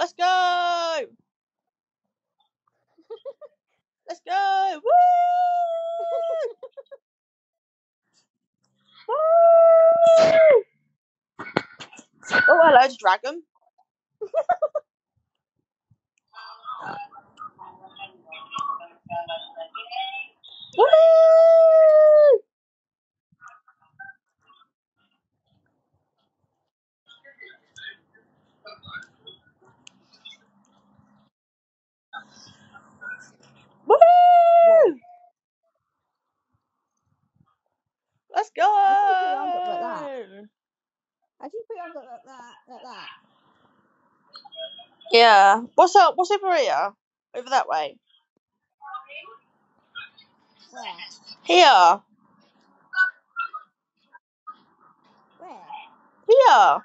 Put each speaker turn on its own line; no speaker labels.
Let's go. Let's go. Woo! Oh, Woo! Oh, hello, Dragon. Woo! Woo! Let's go.
How do you put your arms up like that? Like that?
Yeah. What's up? What's over here? Over that way.
Where?
Here.
Where?
Here.